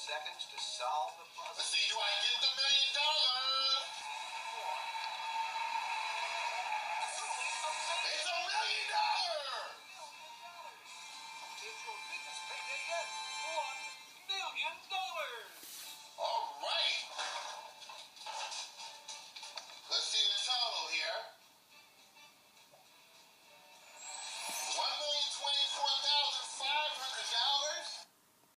seconds to solve the puzzle. See, do I get the million dollars? It's a million dollars! It's your biggest payday yet.